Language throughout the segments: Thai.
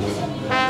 วุ่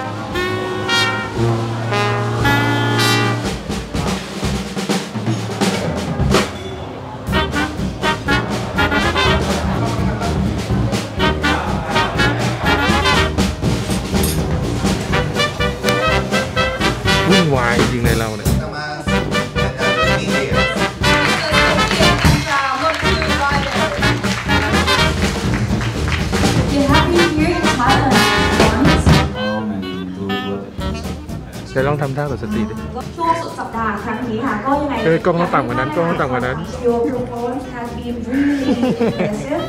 ก็ยังไงเอ้ยกล้องต้องต่ำกว่านั้นกล้องต้องต่ำกว่านั้น Your performance has been really impressive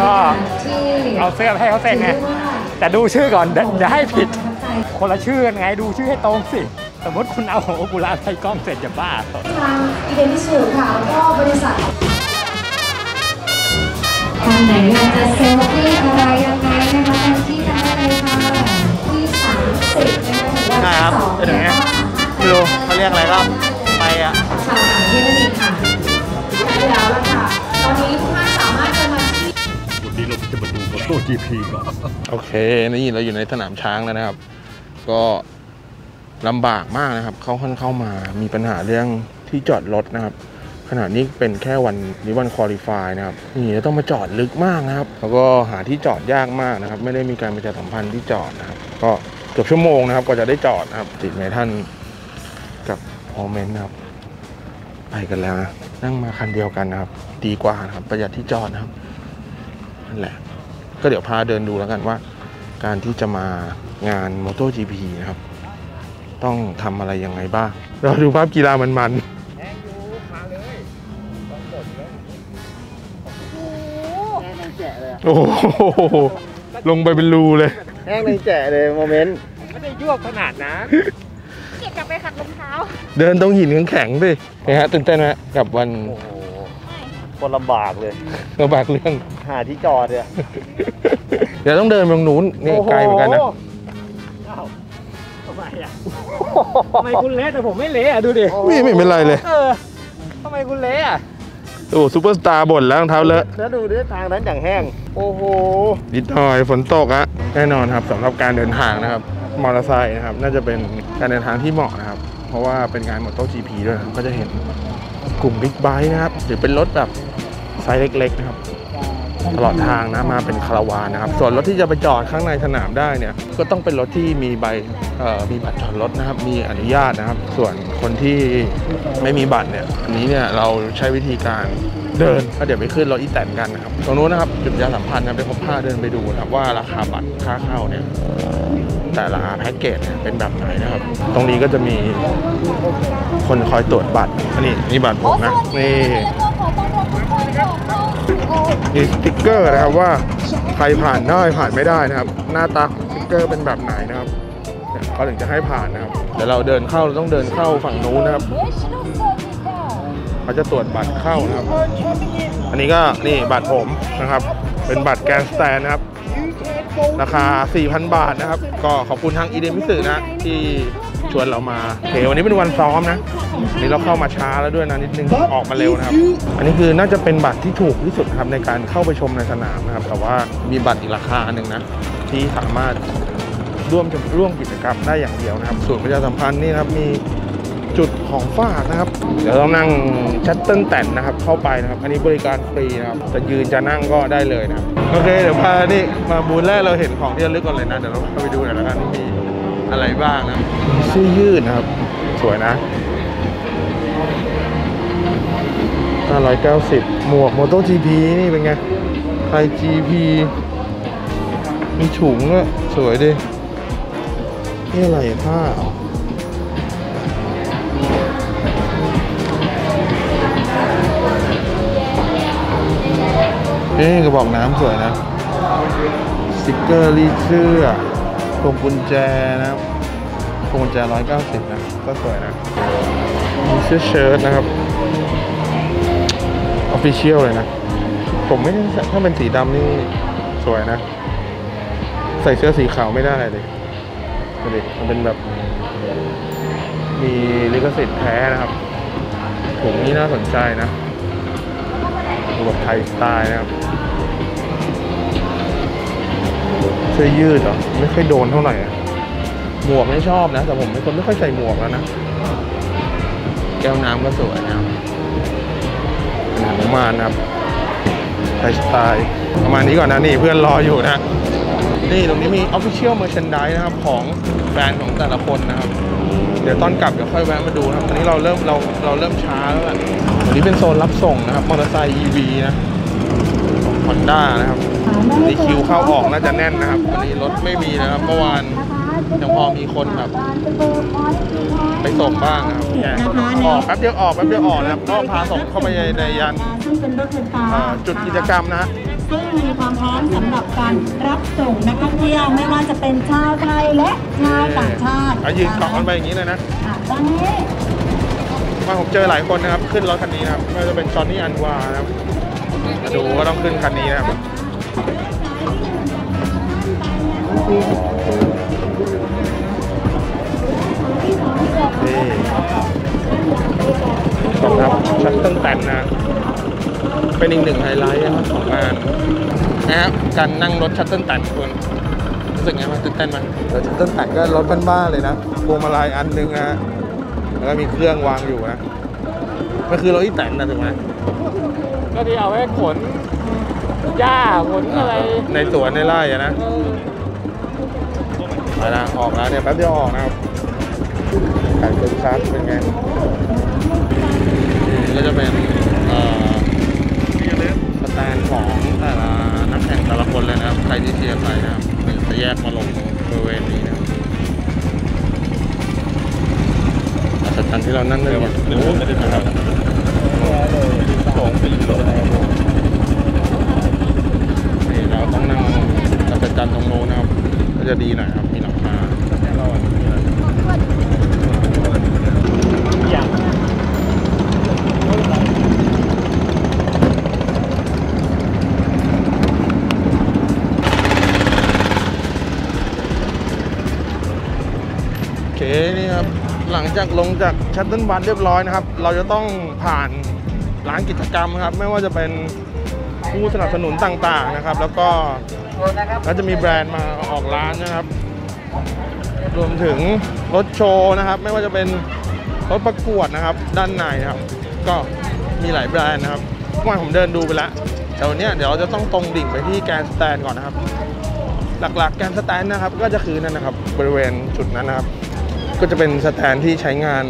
ก็เอาเสื้อให้เขาเซ็นไงแต่ดูชื่อก่อนเดี๋ยวอย่าให้ผิด คนละชื่อกันไงดูชื่อให้ตรงสิสมมติคุณเอาของโอกุระใส่กล้องเสร็จจะบ้าเหรอทางอีเดนิสูค่ะแล้วก็บริษัทท่านไหนอยากจะเซลฟี่อะไรยังไงนะคะเต็มที่ได้เลยค่ะที่สามสิบนะคะถึงวันที่สองไปไหนอะไม่รู้เขาเรียกอะไรก็ไปอะ สามสามที่นั่นเองค่ะใช่แล้วล่ะค่ะ ตอนนี้ทุกท่านสามารถจะมาที่วันนี้เราจะมาดูโมโต้ GP ก่อนโอเค นี่เราอยู่ในสนามช้างแล้วนะครับ ก็ลำบากมากนะครับ เข้าค่อนเข้ามา มีปัญหาเรื่องที่จอดรถนะครับ ขณะนี้เป็นแค่วันนี้วันคุริฟายนะครับ นี่ต้องมาจอดลึกมากนะครับ แล้วก็หาที่จอดยากมากนะครับ ไม่ได้มีการประชาสัมพันธ์ที่จอดนะครับ ก็เกือบชั่วโมงนะครับกว่าจะได้จอดนะครับติดเมทันกับโมเมนนะครับ ไปกันแล้วนะนั่งมาคันเดียวกันนะครับ ดีกว่านะครับ ประหยัดที่จอดนะครับนั่นแหละ ก็เดี๋ยวพาเดินดูแล้วกันว่า การที่จะมางาน MotoGP นะครับ ต้องทำอะไรยังไงบ้าง เราดูภาพกีฬามันแพงอยู่มาเลยต้องกดเลยแห้งแกะเลยๆโอ้โห ลงไปเป็นรูเลย แห้งแกะเลยโมเมนต์ ไม่ได้ยวบขนาดนั้นเก็บกลับไปขัดรองเท้า เดินตรงหินแข็งๆดินะฮะตื่นเต้นไหมกับวันโอ้โหคนลำบากเลยกระบากเรื่อง หาที่จอดเนี่ยเดี๋ยวต้องเดินไปตรงนู้นนี่ไกลเหมือนกันนะอ้าวทำไมอะทำไมคุณเละแต่ผมไม่เละอะดูดิไม่ไม่เป็นไรเลยเออทำไมคุณเละอะโอ้ซูเปอร์สตาร์บ่นแล้วรองเท้าเลอะแล้วดูด้วยทางนั้นอย่างแห้ง โอ้โหนิดหน่อยฝนตกอะแน่นอนครับสำหรับการเดินทางนะครับ มอเตอร์ไซค์นะครับ น่าจะเป็นการเดินทางที่เหมาะนะครับ เพราะว่าเป็นงาน MotoGP ด้วยก็จะเห็นกลุ่ม big bike นะครับ หรือเป็นรถแบบไซส์เล็ก ๆ นะครับ ตลอดทางนะมาเป็นคาราวานนะครับ ส่วนรถที่จะไปจอดข้างในสนามได้เนี่ย ก็ต้องเป็นรถที่มีใบมีบัตรจอดรถนะครับ มีอนุญาตนะครับ ส่วนคนที่ไม่มีบัตรเนี่ย อันนี้เนี่ยเราใช้วิธีการ เดินก็เดี๋ยวไปขึ้นรถอีแตนกันนะครับ ตรงนู้นนะครับจุดประชาสัมพันธ์นะครับเดี๋ยวผมพาเดินไปดูนะครับว่าราคาบัตรค่าเข้าเนี่ยแต่ละแพ็กเกจเนี่ยเป็นแบบไหนนะครับ ตรงนี้ก็จะมีคนคอยตรวจบัตรอันนี้นี่บัตรผมนะนี่มีสติ๊กเกอร์นะครับว่าใครผ่านได้ผ่านไม่ได้นะครับ หน้าตาของสติ๊กเกอร์เป็นแบบไหนนะครับเนี่ยเขาถึงจะให้ผ่านนะครับเดี๋ยวเราเดินเข้าเราต้องเดินเข้าฝั่งนู้นนะครับ เขาจะตรวจบัตรเข้านะครับ อันนี้ก็นี่บัตรผมนะครับ เป็นบัตร grandstand นะครับ ราคา 4,000 บาทนะครับ ก็ขอบคุณทาง Idemitsu นะที่ชวนเรามาโอเควันนี้เป็นวันซ้อมนะนนี้เราเข้ามาช้าแล้วด้วยนะนิดนึงออกมาเร็วนะครับ อันนี้คือน่าจะเป็นบัตรที่ถูกที่สุดครับในการเข้าไปชมในสนามนะครับ แต่ว่ามีบัตรอีกราคาหนึ่งนะที่สามารถร่วมร่วมกิจกรรมได้อย่างเดียวนะครับส่วนประชาสัมพันธ์นี่ครับมี จุดของฝากนะครับ เดี๋ยวต้องนั่งชัตเติลแตนนะครับ เข้าไปนะครับ อันนี้บริการฟรีนะครับ จะยืนจะนั่งก็ได้เลยนะครับ โอเค เดี๋ยวพานี่มาบูธแรกเราเห็นของที่ระลึกก่อนเลยนะ เดี๋ยวเราเข้าไปดูหน่อยแล้วกันมีอะไรบ้างนะครับเสื้อยืดนะครับ สวยนะ590 หมวก m o t o GP นี่เป็นไง ไทย GP มีถุงอะสวยดิ นี่อะไรผ้าเห รอนี่กระบอกน้ำสวยนะสติกเกอร์รีดเสื้อพวงกุญแจนะครับพวงกุญแจ190นะก็สวยนะมีเสื้อเชิ้ตนะครับออฟฟิเชียลเลยนะ ผมไม่ได้ถ้าเป็นสีดำนี่สวยนะ ใส่เสื้อสีขาวไม่ได้เลยดูดิมันเป็นแบบ มีลิขสิทธิ์แท้นะครับถุงนี้น่าสนใจนะ แบบไทยสไตล์นะครับสสื้อยืดเหรอ ไม่ค่อยโดนเท่าไหร่อะหมวกไม่ชอบนะ แต่ผมเป็นคนไม่ค่อยใส่หมวกแล้วนะ แก้วน้ำก็สวยนะครับหนังมานนะครับไทยสไตล์ประมาณนี้ก่อนนะนี่เพื่อนรออยู่นะ นี่ตรงนี้มี Official Merchandise นะครับ ของแบรนด์ของแต่ละคนนะครับ เดี๋ยวตอนกลับเดี๋ยวค่อยแวะมาดูนะครับตอนนี้เราเริ่มเราเราเริ่มช้าแล้วแหละ ตรงนี้เป็นโซนรับส่งนะครับ มอเตอร์ไซค์ EV นะของ Honda นะครับนี่คิวเข้าออกน่าจะแน่นนะครับวันนี้รถไม่มีนะครับ เมื่อวานยังพอมีคนแบบไปส่งบ้างนะครับแยกออกแป๊บเดียวออกแป๊บเดียวออกนะครับก็พาส่งเข้าไปในยันซึ่งเป็นรถไฟฟ้าเอ่อจุดกิจกรรมนะฮะซึ่งมีความพร้อมสำหรับการรับส่งนักท่องเที่ยวไม่ว่าจะเป็นชาวไทยและชาวต่างชาติอะยืนเกาะกันไปอย่างนี้เลยนะอะตอนนี้ มาผมเจอหลายคนนะครับ ขึ้นรถคันนี้นะครับไม่ว่าจะเป็นจอห์นนี่อันวานะครับดูก็ต้องขึ้นคันนี้นะครับนี่ขอบคุณครับ shuttle แตนนะ เป็นอีกหนึ่งไฮไลท์นะของงานนะครับการนั่งรถ shuttle แตนคุณรู้สึกไงบ้างตื่นเต้นไหมรถ shuttle แตนก็รถบ้านๆเลยนะพวงมาลัยอันหนึ่งนะฮะ แล้วก็มีเครื่องวางอยู่นะมันคือรถอีแตนนะถูกไหมก็ที่เอาไว้ขนหญ้าขนอะไรในสวนในไร่อะนะไปละออกแล้วเนี่ยแป๊บเดียวออกนะครับขายเป็นซัดเป็นไงนี่ก็จะเป็นเอ่อสแตนของแต่ละนักแข่งแต่ละคนเลยนะครับ ใครที่เชียร์ใครนะครับนี่จะแยกมาลงบริเวณนี้นะ ครับอัศจรรย์ที่เรานั่งเรือนะครับนี่เราต้องนั่งอัศจรรย์ตรงโน้นนะครับ ก็จะดีหน่อยครับ มีหลังคาอย่างโอเคนี่ครับ หลังจากลงจาก shuttle bus เรียบร้อยนะครับ เราจะต้องผ่านร้านกิจกรรมครับ ไม่ว่าจะเป็นผู้สนับสนุนต่างๆนะครับ แล้วก็ก็จะมีแบรนด์มาออกร้านนะครับ รวมถึงรถโชว์นะครับ ไม่ว่าจะเป็นรถประกวดนะครับ ด้านในนะครับ ก็มีหลายแบรนด์นะครับเมื่อวานผมเดินดูไปแล้วแต่วันนี้เดี๋ยวเราจะต้องตรงดิ่งไปที่ grandstand ก่อนนะครับ หลักๆ grandstand นะครับ ก็จะคือนั่นนะครับ บริเวณจุดนั้นนะครับ ก็จะเป็น stand ที่ใช้งาน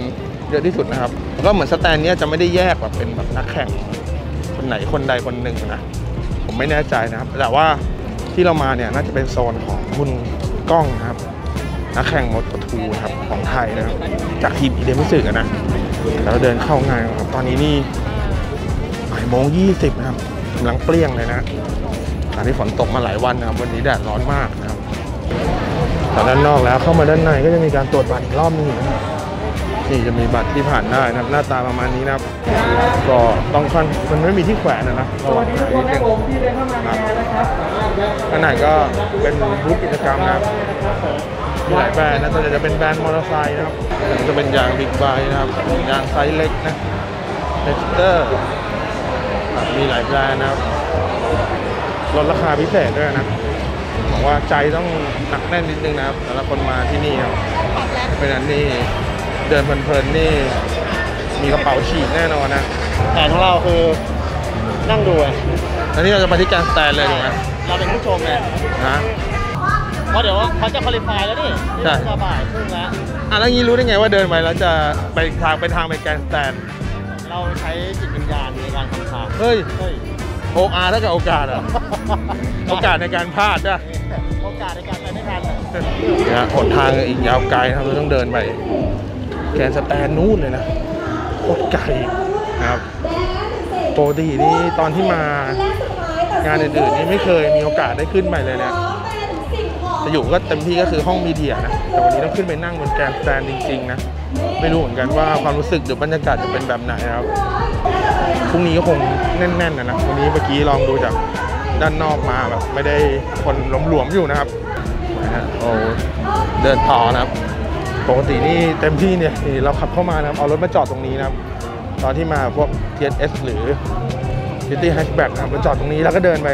เยอะที่สุดนะครับแล้วก็เหมือน stand เนี้ยจะไม่ได้แยกแบบเป็นแบบนักแข่ง คนไหนคนใดคนหนึ่งนะ ผมไม่แน่ใจนะครับ แต่ว่าที่เรามาเนี่ยน่าจะเป็นโซนของคุณก้องนะครับ นักแข่ง Moto2ครับของไทยนะครับ จากทีม Idemitsu นะแล้วเดินเข้างานครับตอนนี้นี่บ่ายโมงยี่สิบนะครับกำลังเปรี้ยงเลยนะหลังที่ฝนตกมาหลายวันนะครับ วันนี้แดดร้อนมากนะครับ แต่ด้านนอกแล้วเข้ามาด้านในก็จะมีการตรวจบัตรอีกรอบหนึงอยู่นะครับนี่จะมีบัตรที่ผ่านได้นะครับหน้าตาประมาณนี้นะครับก็ต้องค่อนมันไม่มีที่แขวนนะนะระวังหน่อยนิดนึงครับข้างในก็เป็นบูธกิจกรรมนะครับมีหลายแบรนด์นะแต่จะเป็นแบรนด์มอเตอร์ไซค์นะครับจะเป็นยางบิ๊กไบค์นะครับยางไซส์เล็กนะเนสเตอร์มีหลายแบรนด์นะครับลดราคาพิเศษด้วยนะ บอกว่าใจต้องหนักแน่นนิดนึงนะครับแต่ละคนมาที่นี่ครับเพราะฉะนั้นนี่เดินเพลินๆนี่ มีกระเป๋าฉีกแน่นอนนะแผนของเราคือนั่งดูอันนี้เราจะไปที่ grandstand เลยถูกไหมเราเป็นผู้ชมไงนะเพราะเดี๋ยวเขาจะ qualify แล้วนี่ใช่ก็บ่ายครึ่งแล้วอะแล้วงี้รู้ได้ไงว่าเดินไปแล้วจะไปทางไปทางไปแกรนด์สแตนเราใช้จิตวิญญาณในการทำทางเฮ้ยเฮ้ยโออาร์ถ้ากับโอกาสเหรอะ โอกาสในการพลาดนะ โอกาสในการไปไม่ทันเนี่ยฮะหนทางอีกยาวไกลนะครับเราต้องเดินไปแกนสแตนนู่นเลยนะโคตรไกลครับปกตินี่ตอนที่มางานอื่นๆนี่ไม่เคยมีโอกาสได้ขึ้นไปเลยนะจะอยู่ก็เต็มที่ก็คือห้องมีเดียนะ แต่วันนี้ต้องขึ้นไปนั่งบนแกนสแตนจริงๆนะ ไม่รู้เหมือนกันว่าความรู้สึกหรือบรรยากาศจะเป็นแบบไหนครับพรุ่งนี้ก็คงแน่นๆนะนะวันนี้เมื่อกี้ลองดูจาก ด้านนอกมาแบบไม่ได้คนล้มหลวมๆอยู่นะครับนะฮะโอ้เดินต่อนะครับ ปกตินี่เต็มที่เนี่ยนี่เราขับเข้ามานะครับเอารถมาจอดตรงนี้นะครับ ตอนที่มาพวก TS หรือ City Hatchback นะครับมาจอดตรงนี้แล้วก็เดินไป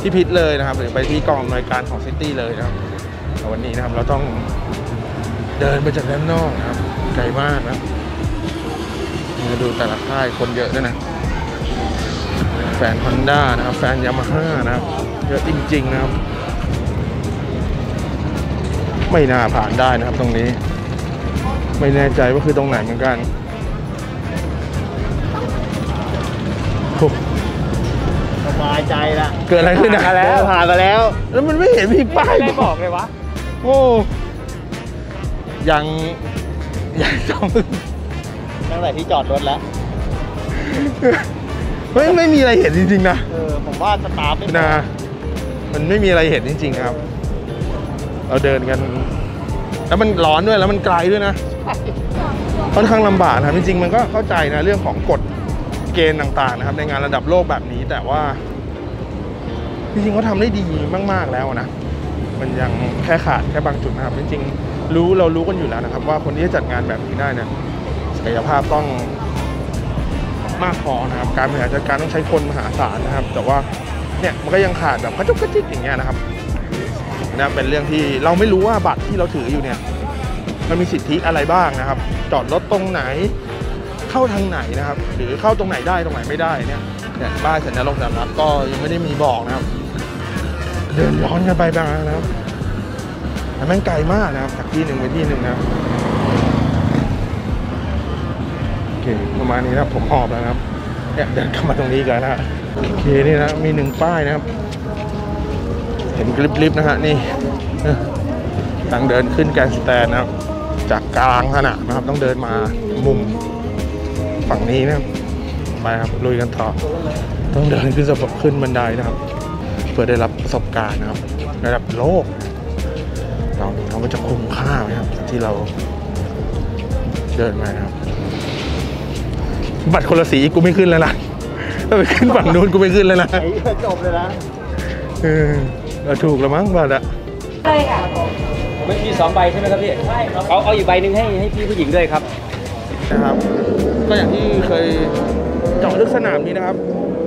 ที่ pit เลยนะครับ หรือไปที่กองอำนวยการของซิตี้เลยนะครับแต่วันนี้นะครับเราต้องเดินไปจากด้านนอกนะครับไกลมากนะครับมาดูแต่ละค่ายคนเยอะด้วยนะ แฟนฮอนด้านะครับแฟนยามาฮ่านะครับเยอะจริงๆนะครับ ไม่น่าผ่านได้นะครับตรงนี้ ไม่แน่ใจว่าคือตรงไหนเหมือนกันโอ้สบายใจละเกิดอะไรขึ้นอะผ่านมาแล้วผ่านมาแล้ว แล้วมันไม่เห็นมีป้ายไม่ได้บอกเลยวะโอ้ยังยังต้องตั้งแต่ที่จอดรถแล้ว ไม่ไม่มีอะไรเห็นจริง ๆ นะเออผมว่าสตาร์ทไม่พอนะมันไม่มีอะไรเห็นจริง ๆ ครับ เราเดินกัน แล้วมันร้อนด้วยแล้วมันไกลด้วยนะค่อนข้างลำบากนะครับจริงๆมันก็เข้าใจนะเรื่องของกฎเกณฑ์ต่างๆนะครับ ในงานระดับโลกแบบนี้ แต่ว่า จริงๆเขาทำได้ดีมาก ๆแล้วนะมันยังแค่ขาดแค่บางจุดนะครับ จริงๆรู้เรารู้กันอยู่แล้วนะครับ ว่าคนที่จะจัดงานแบบนี้ได้เนี่ยศักยภาพต้อง มากพอนะครับ การบริหารจัดการต้องใช้คนมหาศาลนะครับ แต่ว่าเนี่ยมันก็ยังขาดแบบกระจุกกระจิกอย่างเงี้ยนะครับนะเป็นเรื่องที่เราไม่รู้ว่าบัตรที่เราถืออยู่เนี่ยมันมีสิทธิอะไรบ้างนะครับ จอดรถตรงไหนเข้าทางไหนนะครับ หรือเข้าตรงไหนได้ตรงไหนไม่ได้เนี่ยเนี่ยป้ายสัญลักษณ์สัญลักษณ์ก็ยังไม่ได้มีบอกนะครับ เดินย้อนกันไปมานะครับแต่แม่งไกลมากนะครับจากที่หนึ่งไปที่หนึ่งนะครับ เคประมาณนี้นะครับผมหอบแล้วนะครับเนี่ยเดินกลับมาตรงนี้กันนะโอเคนี่นะมีหนึ่งป้ายนะครับ เห็นกลิบๆนะฮะนี่ทางเดินขึ้นแกนสแตนนะครับ จากกลางสนามนะครับ ต้องเดินมามุมฝั่งนี้นะครับไปครับลุยกันต่อต้องเดินขึ้นสะพานขึ้นบันไดนะครับ เพื่อได้รับประสบการณ์นะครับ ระดับโลก เราเราก็จะคุ้มค่าไหมครับที่เราเดินมานะครับ บัตรคนละสีกูไม่ขึ้นแล้วนะถ้าไปขึ้นฝั่งนู้นกูไม่ขึ้นแล้วนะไอ้เหี้ยจบเลยนะเออเราถูกแล้วมั้งบัตรอะไม่มีสองใบใช่ไหมครับพี่ใช่ครับเอาเอาอีกใบหนึ่งให้ให้พี่ผู้หญิงด้วยครับ นะครับ ก็อย่างที่เคยเจาะลึกสนามนี้นะครับ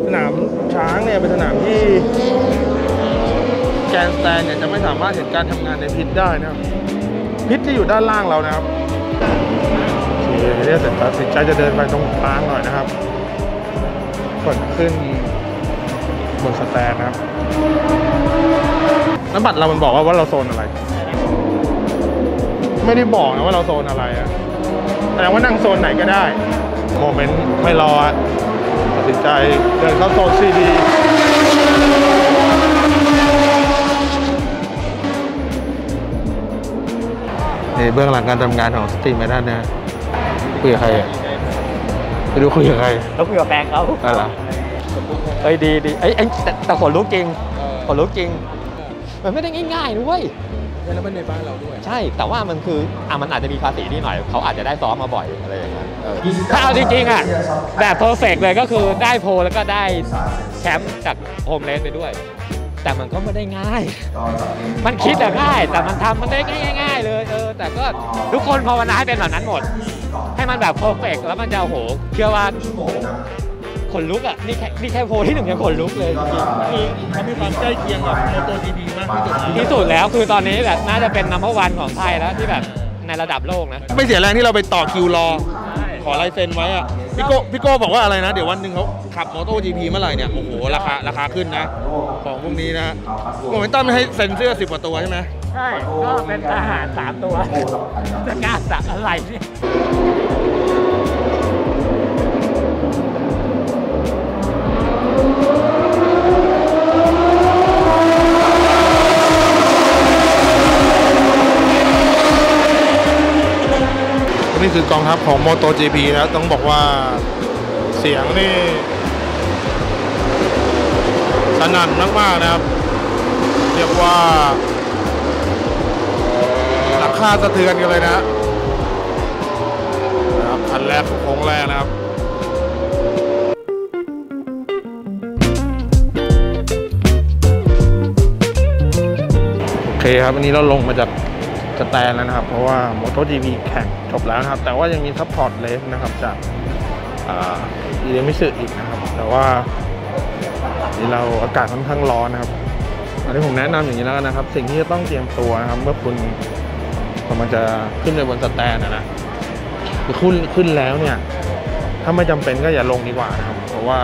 สนามช้างเนี่ยเป็นสนามที่แกนสแตนเนี่ยจะไม่สามารถเห็นการทำงานในพิษได้นะครับ พิษจะอยู่ด้านล่างเรานะครับโอ เคเนี่ยเสร็จตัดสินใจจะเดินไปตรงกลางหน่อยนะครับก่อนขึ้นบน stand นะครับแล้วบัตรเรามันบอกว่าว่าเราโซนอะไร ไม่ได้บอกนะว่าเราโซนอะไรอะแสดงว่านั่งโซนไหนก็ได้ moment ไม่รอตัดสินใจเดินเข้าโซนซีดีนี่เบื้องหลังการทำงานของสตรีมแมทันนะ คุยกับใครอะไปดูคุยกับใครแล้วคุยกับแฟนเขาอะไรเอ้ยดีดีเอ้ยเอ้ยแต่แต่ขนลุกจริงขนลุกจริง มันไม่ได้ง่ายๆนะเว้ยแล้วเป็นในบ้านเราด้วย ใช่ แต่ว่ามันคืออะมันอาจจะมีภาษีนิดหน่อย เขาอาจจะได้ซ้อมมาบ่อยอะไรอย่างเงี้ยเออถ้าเอาจริงๆอะแบบ perfect เลยก็คือได้ pole แล้วก็ได้แชมป์จาก homeland ไปด้วย แต่มันก็ไม่ได้ง่าย มันคิดอะง่าย แต่มันทำมันได้ง่าย ๆ เลย เออ แต่ก็ทุกคนภาวนาให้เป็นแบบนั้นหมด ให้มันแบบ perfect แล้วมันจะโอ้โหเชื่อว่าขนลุกอะนี่แค่นี่แค่ pole ที่หนึ่งยังขนลุกเลยจริงๆคือเขามีความใกล้เคียงกับ MotoGP มากที่สุดที่สุดแล้วคือตอนนี้แบบน่าจะเป็น number oneันของไทยแล้วที่แบบในระดับโลกนะไม่เสียแรงที่เราไปต่อคิวรอ ขอลายเซ็นไว้อะพี่โก้พี่โก้บอกว่าอะไรนะ เดี๋ยววันหนึ่งเขาขับมอเตอร์จีพีเมื่อไหร่เนี่ยโอ้โหราคาราคาขึ้นนะ ของพวกนี้นะฮะโมเมนตัมให้เซ็นเสื้อสิบกว่าตัวใช่ไหมใช่ก็เป็นทหารสามตัวจะกล้าสักอะไรเนี่ย นี่คือกองทัพของ MotoGP นะต้องบอกว่าเสียงนี่สนั่นมาก ๆ นะครับ เรียกว่าหลังคาสะเทือนกันเลยนะนะครับคันแรกโค้งแรกนะครับ ครับวันนี้เราลงมาจาก stand แล้วนะครับ เพราะว่า MotoGP แข่งจบแล้วนะครับ แต่ว่ายังมี support race นะครับจาก Idemitsu อีกนะครับ แต่ว่านี่เราอากาศค่อนข้างร้อนนะครับอันนี้ผมแนะนำอย่างนี้แล้วกันนะครับ สิ่งที่จะต้องเตรียมตัวนะครับเมื่อคุณกำลังจะขึ้นไปบน stand นะนะคือขึ้นขึ้นแล้วเนี่ย ถ้าไม่จำเป็นก็อย่าลงดีกว่านะครับ เพราะว่า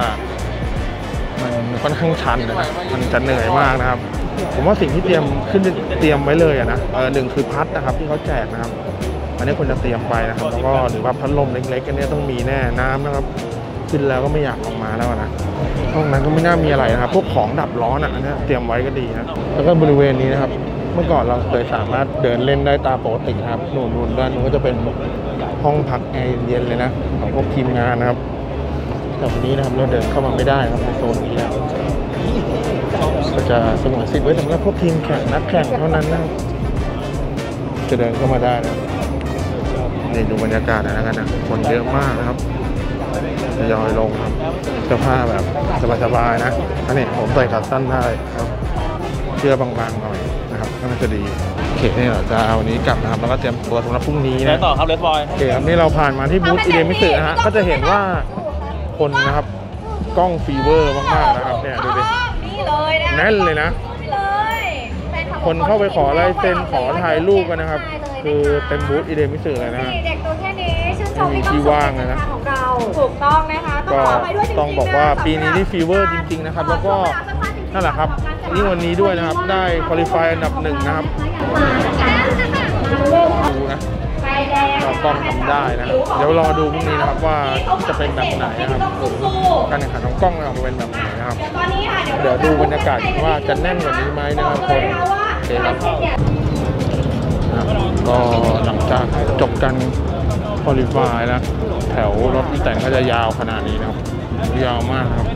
มันค่อนข้างชันนะครับมันจะเหนื่อยมากนะครับ ผมว่าสิ่งที่เตรียมขึ้นเตรียมไว้เลยนะเออหนึ่งคือพัดนะครับที่เขาแจกนะครับ อันนี้ควรจะเตรียมไปนะครับ แล้วก็หรือว่าพัดลมเล็กๆอันนี้ต้องมีแน่น้ำนะครับ ขึ้นแล้วก็ไม่อยากออกมาแล้วนะห้องนั้นก็ไม่น่ามีอะไรนะครับ พวกของดับร้อนอะอันนี้เตรียมไว้ก็ดีนะแล้วก็บริเวณนี้นะครับ เมื่อก่อนเราเคยสามารถเดินเล่นได้ตามปกตินะครับนู่นนู่นด้านนู้นก็จะเป็นห้องพักแอร์เย็นเลยนะของพวกทีมงานนะครับแต่วันนี้นะครับเราเดินเข้ามาไม่ได้ครับในโซนนี้นะครับ ก็จะสงวนสิทธิ์ไว้สำหรับพวกทีมแข่งนักแข่งเท่านั้นนะครับจะเดินเข้ามาได้นะครับนี่ดูบรรยากาศหนอยนะกันนะคนเยอะมากนะครับทยอยลงครับเสื้อผ้าแบบสบายๆนะอันนี้ผมใส่ขาสั้นได้ครับเสื้อบางๆหน่อยนะครับก็น่าจะดีโอเคนี่เราจะเอาวันนี้กลับนะครับแล้วก็เตรียมตัวสำหรับพรุ่งนี้ไหนนะต่อครับเลสบอยโอเคครับนี่เราผ่านมาที่บูธอีเดมิสึนะฮะก็จะเห็นว่าคนนะครับกล้องฟีเวอร์มากๆนะครับเนี่ยดูดินี่ เลยนะแน่นเลยนะนี่เลยแฟลับคนเข้าไปขอลายเซ็นขอถ่ายรูปกันนะครับ คือเต็มบูธอีเดมิสึเลยนะฮะนี่เด็กตัวแค่นี้ชื่นชมไม่มีที่ที่ว่างเลยนะของเราถูกต้องนะคะต้อก็งขอไปด้วยจริงๆต้องบอกว่าะปีนี้นี่ฟีเวอร์จริง ๆ นะครับ แล้วก็นั่นแหละครับยิ่งวันนี้ด้วยนะครับได้คุริฟายอันดับหนึ่งนะครับดูนะไฟแดง เรากล้องทำได้นะเดี๋ยวรอดูพรุ่งนี้นะครับว่าจะเป็นแบบไหนนะครับการแข่งขันของกล้องเราเป็นแบบไหนนะครับ เดี๋ยวดูบรรยากาศว่าจะแน่นกว่านี้ไหมนะครับคนโอเคครับนะครับก็หลังจากจบกันคุริฟายแล้วแถวรถแต่งก็จะยาวขนาดนี้นะครับ ยาวมากครับ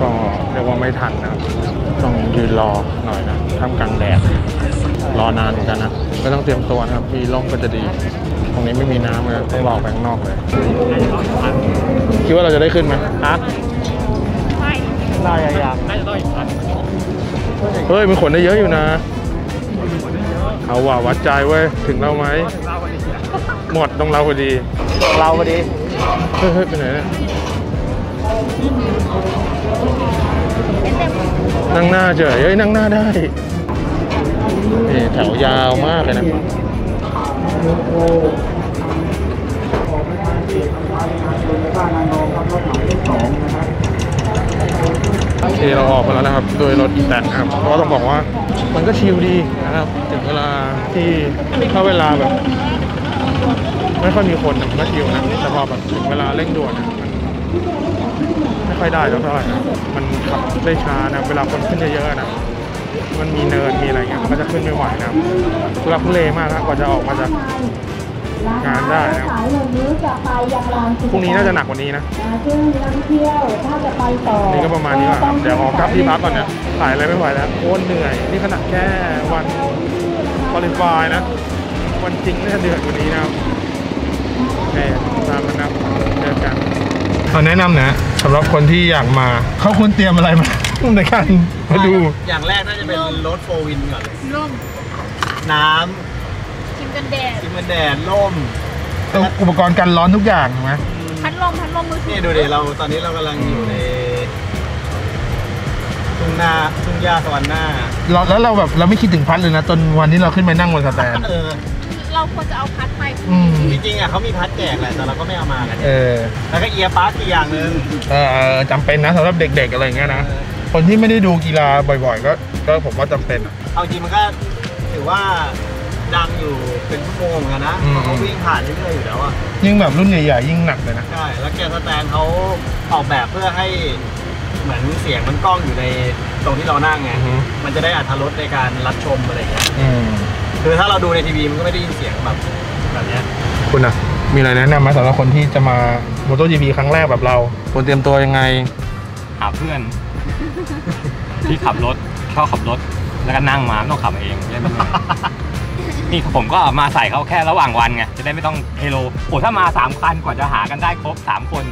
ก็เรียกว่าไม่ทันนะครับ ต้องยืนรอหน่อยนะท่ามกลางแดด รอนานเหมือนกันนะก็ต้องเตรียมตัวนะครับมีร่มก็จะดี ตรงนี้ไม่มีน้ำเลยต้องรอไปข้างนอกเลย คิดว่าเราจะได้ขึ้นไหมฮะน่าจะยากเฮ้ยมันขนได้เยอะอยู่นะ เอาว่าวัดใจเว้ยถึงเราไหมหมดตรงเราพอดี เราพอดี เฮ้ยเฮ้ยไปไหนเนี่ยนั่งหน้าเฉยเฮ้ยนั่งหน้าได้ นี่แถวยาวมากเลยนะโอเคเราออกมาแล้วนะครับ โดยรถอีแตนครับก็ต้องบอกว่ามันก็ชิลดีนะครับ ถึงเวลาที่ถ้าเวลาแบบ ไม่ค่อยมีคนนะมันก็ชิลนะแต่พอแบบถึงเวลาเร่งด่วนนะมันไม่ค่อยได้เท่าไหร่นะมันขับได้ช้านะ เวลาคนขึ้นเยอะๆนะ มันมีเนินมีอะไรเงี้ยมันก็จะขึ้นไม่ไหวนะครับทุลักทุเลมากนะกว่าจะออกมาจากงานได้นะครับสายวันนี้จะไปยังลานกิจกมพรุ่งนี้น่าจะหนักกว่านี้นะซึ่งนักท่องเที่ยวถ้าจะไปต่อนี่ก็ประมาณนี้แหละครับเดี๋ยวขอกลับที่พักก่อนเนี่ยถ่ายอะไรไม่ไหวแล้วโคตรเหนื่อย นี่ขนาดแค่วันคุริฟายนะ วันจริงน่าจะเดือดกว่านี้นะครับแน่ตามกันนะเจอกันขอแนะนำนะสำหรับคนที่อยากมาเขาควรเตรียมอะไรมา ในการมาดู อย่างแรกน่าจะเป็นรถโฟวินก่อนเลยร่มน้ำคิมกันแดดคิมกันแดดร่มอุปกรณ์กันร้อนทุกอย่างถูกไหมพัดลมพัดลมมือถืนี่ดูดิเราตอนนี้เรากำลังอยู่ในทุ่งนาทุ่งหญ้าสวรรค์หน้าเราแล้วเราแบบเราไม่คิดถึงพัดเลยนะจนวันที่เราขึ้นไปนั่งบนสแตนเออเราควรจะเอาพัดไปอืมจริงๆอะเขามีพัดแจกแหละแต่เราก็ไม่เอามากันเออแล้วก็เอียร์ปาร์อีกอย่างหนึ่งเออจำเป็นนะสำหรับเด็กๆอะไรอย่างเงี้ยนะ คนที่ไม่ได้ดูกีฬาบ่อยๆ ก็ก็ผมว่าจำเป็นอะ เอาจริงมันก็ถือว่าดังอยู่เป็นชั่วโมงเหมือนกันนะอืมเพราะเขาวิ่งผ่านเรื่อยๆอยู่แล้วอะยิ่งแบบรุ่นใหญ่ๆยิ่งหนักเลยนะ ใช่แล้วแกนสแตนเขาออกแบบเพื่อให้เหมือนเสียงมันกล้องอยู่ในตรงที่เรานั่งไงอือฮึ มันจะได้อัธรสในการรับชมอะไรอย่างเงี้ยอืมคือถ้าเราดูในทีวีมันก็ไม่ได้ยินเสียงแบบแบบเนี้ย คุณอะมีอะไรแนะนำไหมสำหรับคนที่จะมา MotoGP ครั้งแรกแบบเราควรเตรียมตัวยังไง หาเพื่อน ที่ขับรถชอบขับรถ แล้วก็นั่งมาไม่ต้องขับเองจะได้ไม่เหนื่อยนี่ผมก็มาใส่เขาแค่ระหว่างวันไงจะได้ไม่ต้องเฮโลโอ้ถ้ามาสามคันกว่าจะหากันได้ครบสามคน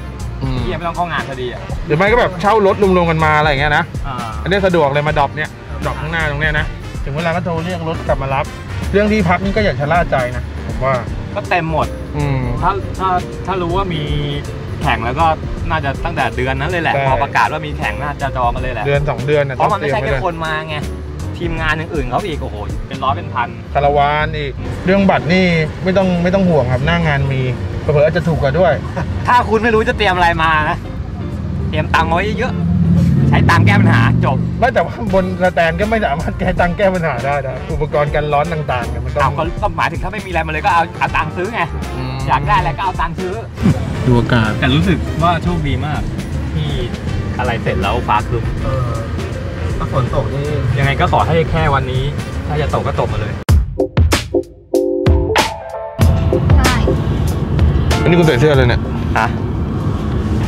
อืมเที่ยไม่ต้องเข้างานพอดีอะหรือไม่ก็แบบเช่ารถรวมๆกันมาอะไรอย่างเงี้ยนะอ่าอันนี้สะดวกเลยมา drop เนี่ย drop ข้างหน้าตรงเนี้ยนะถึงเวลาก็โทรเรียกรถกลับมารับ เรื่องที่พักนี่ก็อย่าชะล่าใจนะผมว่าก็เต็มหมด อืมถ้าถ้าถ้ารู้ว่ามี แข่งแล้วก็น่าจะตั้งแต่เดือนนั้นเลยแหละ ใช่ พอประกาศว่ามีแข่งน่าจะจองกันเลยแหละ เดือนสองเดือนนะเพราะมันไม่ใช่ต้องเตรีแค่ยว้คนมาไง ทีมงานอย่างอื่นเขาอีกโอ้โห เป็นร้อยเป็นพัน คาราวานอีก เรื่องบัตรนี่ไม่ต้องไม่ต้องห่วงครับหน้างานมีเผื่อๆอาจจะถูกกว่าด้วย ถ้าคุณไม่รู้จะเตรียมอะไรมานะ เตรียมตังค์ไว้เยอะๆใช้ตังค์แก้ปัญหาจบไม่แต่ว่าบนสแตนก็ไม่สามารถแก้ตังค์แก้ปัญหาได้นะอุปกรณ์กันร้อนต่างๆเนี่ยมันต้อเอางก็ก็หมายถึงถ้าไม่มีอะไรมาเลยก็เอาเอาตังค์ซื้อไง อ ยากได้อะไรก็เอาตังค์ซื้อ ดูอากาศแต่รู้สึกว่าโชคดีมาก ที่อะไรเสร็จแล้วฟ้าคืมเออถ้าฝนตกนี่ยังไงก็ขอให้แค่วันนี้ ถ้าจะตกก็ตกมาเลย ใช่อันนี้คุณใส่เสื้อเลยเนี่ยฮะ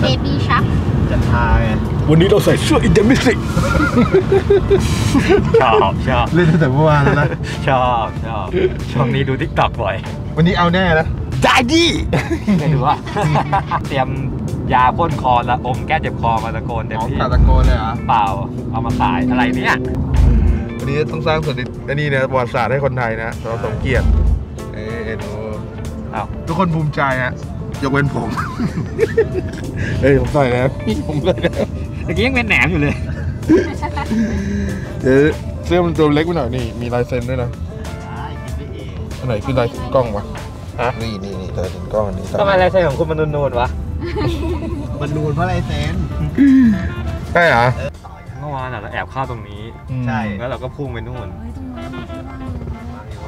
เบบี้ชักจันทาไงวันนี้เราใส่เสื้ออินเดมิสิกชอบชอบเล่นตั้งแต่เมื่อวานแล้วนะ ชอบชอบช่วงนี้ดูทิกตอกบ่อย วันนี้เอาแน่นะ ได้ดิไม่รู้ว่าเตรียมยาพ่นคอละอมแก้เจ็บคอมาตะโกนเต็มที่ตะโกนเลยเหรอเปล่าเอามาขายอะไรเนี่ยวันนี้ต้องสร้างสถิติอันนี้นะประวัติศาสตร์ให้คนไทยนะเราสมเกียรติเอ้ยดูเอาทุกคนภูมิใจฮะยกเว้นผมเฮ้ยผมใส่แล้วผมใส่แล้วเมื่อกี้ยังเป็นแหนมอยู่เลยเดี๋ยวเสื้อมันตัวเล็กไปหน่อยนี่มีลายเซ็นด้วยนะได้คิดไปเองอันไหนคือลายเซ็นกล้องวะ ฮะ นี่นี่นี่ลายเซ็นกล้องอันนี้ทำไมลายเซ็นของคุณมันนูนๆวะ มันนูนเพราะอะไรเซน ใช่เหรอเมื่อวานอะเราแอบเข้าตรงนี้ ใช่ แล้วเราก็พุ่งไปนู่นมาริโอ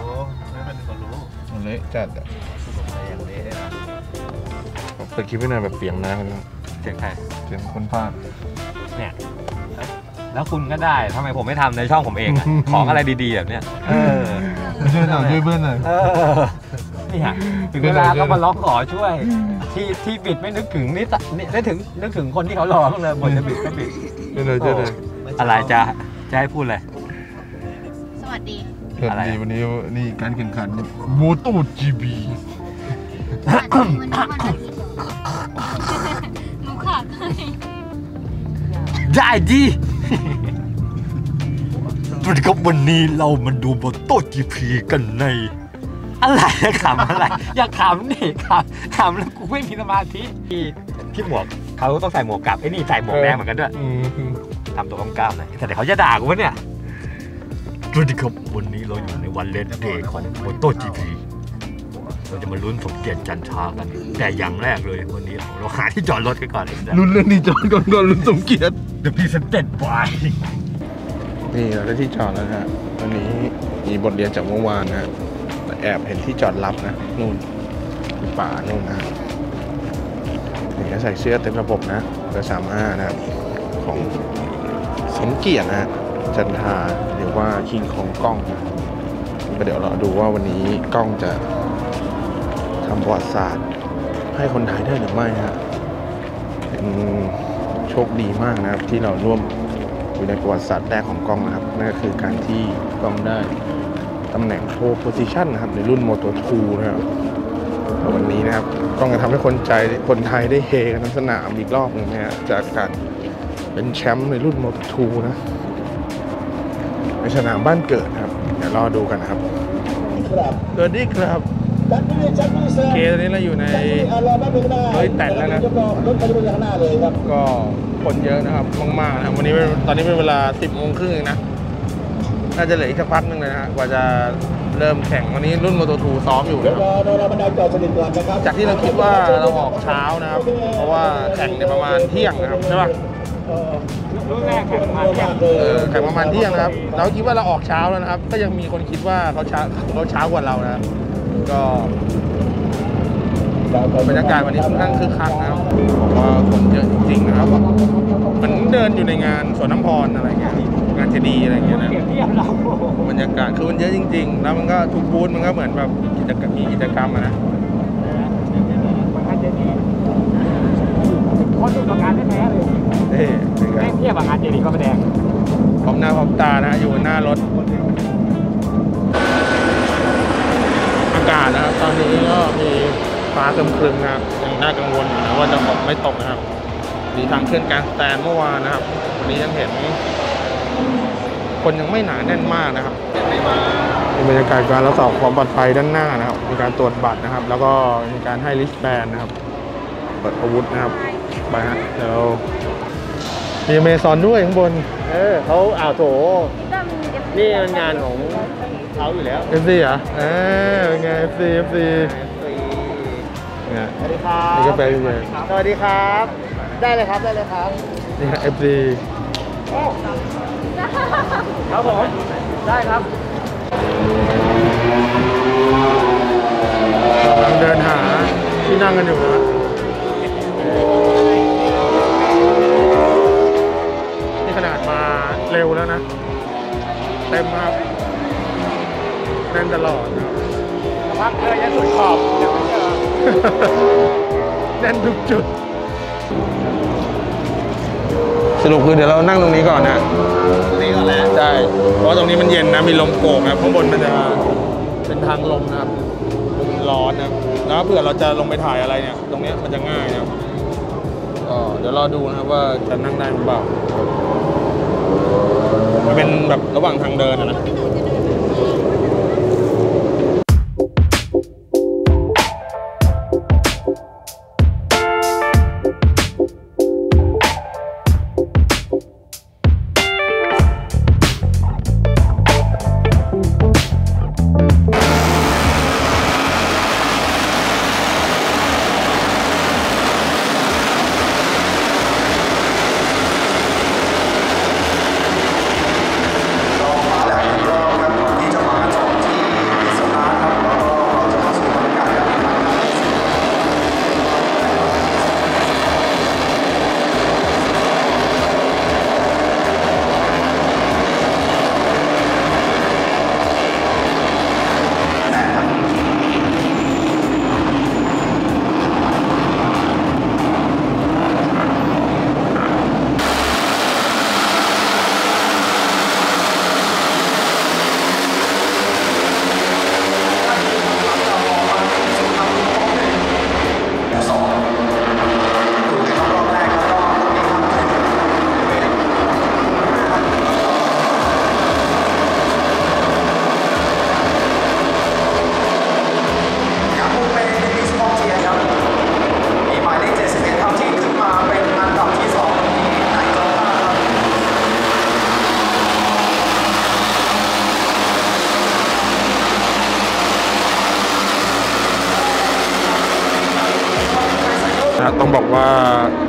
ไม่เป็นคนรู้มันเละจัดอะอะไรอย่างนี้นะเปิดคลิปไว้หน่อยแบบเปียงน้ำกันนะเสียงใครเสียงคนพากย์เนี่ย แล้วคุณก็ได้ทำไมผมไม่ทำในช่องผมเองอะ ของอะไรดีๆแบบเนี้ย เออช่วยหน่อยช่วยเพื่อนหน่อย เออ เนี่ยถึงเวลาก็มาร้องขอช่วย ที่ที่บิดไม่นึกถึงนี่ตะนี่นึกถึงนึกถึงคนที่เขารอบ้างเลยบนจะบิดก็บิดช่วยหน่อยช่วยหน่อยอะไรจะจะให้พูดอะไรสวัสดีสวัสอะไรดีอะวันนี้นี่การแข่งขันโมโตจีบีสวัสดีวันนี้วันอาทิตย์หนูขาดให้ได้ดิสวัสดีครับวันนี้เรามาดูบนโต๊ะ GP กันใน อะไรอะขำอะไร อยากขำนี่ขำขำแล้วกูไม่มีสมาธิที่ที่หมวกเขาต้องใส่หมวกกลับไอ้นี่ใส่หมวกแดงเหมือนกันด้วยอืมทำตัวกล้ามๆหน่อยแต่เดี๋ยวเขาจะด่ากูวะเนี่ยสวัสดีครับวันนี้เราอยู่ในวันเลนเดย์ของโมโต GP เราจะมาลุ้นสมเกียรติจันทรากัน แต่อย่างแรกเลยวันนี้เราหาที่จอดรถกันก่อนเลยลุ้นเรื่องนี้จอดก่อนก่อนลุ้นสมเกียรติ The Presented by นี่เราได้ที่จอดแล้วนะฮะวันนี้มีบทเรียนจากเมื่อวานนะฮะ แอบเห็นที่จอดลับนะนู่นป่านู่นนะนี่ก็ใส่เสื้อเต็มระบบนะเบอร์สามห้านะครับของสมเกียรตินะจันทาหรือว่าคิงของกล้องนะก็เดี๋ยวเราดูว่าวันนี้กล้องจะทำประวัติศาสตร์ ให้คนไทยได้หรือไม่ฮะเป็นโชคดีมากนะครับที่เราร่วมอยู่ในประวัติศาสตร์แรกของกล้องนะครับนั่นก็คือการที่กล้องได้ ตำแหน่งโ o โพซิชันนะครับในรุ่น Moto 2นะครับแล้ววันนี้นะครับกล้องจะทำให้คนใจคนไทยได้เฮกันทั้งสนามอีกรอบหนึงนะฮะจากการเป็นแชมป์ในรุ่น Moto 2นะในสนามบ้านเกิดนะครับ เดี๋ยวรอดูกันนะครับสวัสดีครับโอเคตอนนี้เราอยู่ในเฮ้ยแต่นแล้วนะก็คนเยอะนะครับมากๆนะครับวันนี้เป็นตอนนี้เป็นเวลา 10โมงครึ่งเองนะ น่าจะเหลืออีกสักพักหนึ่งเลยนะฮะกว่าจะเริ่มแข่งวันนี้รุ่นโมโตทูซ้อมอยู่นะครับจากที่เราคิดว่าเราออกเช้านะครับ เพราะว่าแข่งในยประมาณเที่ยงนะครับใช่ป่ะรุ่นแรกแข่งมาเที่ยงเออแข่งประมาณเที่ยงนะครับ เราคิดว่าเราออกเช้าแล้วนะครับ ก็ยังมีคนคิดว่าเขาเช้าเขาเช้ากว่าเรานะครับก็ บรรยากาศวันนี้ค่อนข้างคึกคักนะครับผมว่าคนเยอะจริงๆนะครับเหมือนเดินอยู่ในงานสวนน้ำพรอะไรเงี้ยงานเจดีย์อะไรเงี้ยนะเปรียบเทียบเราบรรยากาศคือมันเยอะจริง ๆ แล้วมันก็ทุกบูธมันก็เหมือนแบบกิจกรรมมีกิจกรรมอะนะคนดูประการแท้ๆเลยเท่เป็นไงแม่งเทียบกับงานเจดีย์พระประแดงพร้อมหน้าพร้อมตานะฮะอยู่หน้ารถอากาศนะครับตอนนี้ก็มี ฟ้าครึมๆนะครับยังน่ากังวลอยู่นะว่าจะตกไม่ตกนะครับมีทางเคลื่อนการสแตนเมื่อวานนะครับ วันนี้ยังเห็น คนยังไม่หนาแน่นมากนะครับมีบรรยากาศการรักษาความปลอดภัยด้านหน้านะครับ มีการตรวจบัตรนะครับ แล้วก็มีการให้ลิสต์แบนนะครับรปิดอาวุธนะครับไปฮะเดี๋ยวเรามีอเมซอนด้วยข้างบน เออเขาอ้าวโถ นี่มันงานของเขาอยู่แล้ว FC เหรอเออเป็นไง FC FC เนี่ยสวัสดีครับนี่ก็เป็นไงสวัสดีครับ ได้เลยครับได้เลยครับนี่ฮะ FC ครับผม ได้ครับกำลังเดินหาที่นั่งกันอยู่นะนี่ขนาดมาเร็วแล้วนะ เต็มครับแน่นตลอดนะครับพักเธอยังสุดขอบยังไม่เจอ แน่นทุกจุด สรุปคือเดี๋ยวเรานั่งตรงนี้ก่อนนะนี่ก่อนแหละใช่เพราะว่าตรงนี้มันเย็นนะ มีลมโกกนะครับข้างบนมันจะเป็นทางลมนะครับมันร้อนนะครับแล้วเผื่อเราจะลงไปถ่ายอะไรเนี่ย ตรงเนี้ยมันจะง่ายนะครับก็เดี๋ยวรอดูนะครับว่าจะนั่งได้หรือเปล่ามันเป็นแบบระหว่างทางเดินอะนะ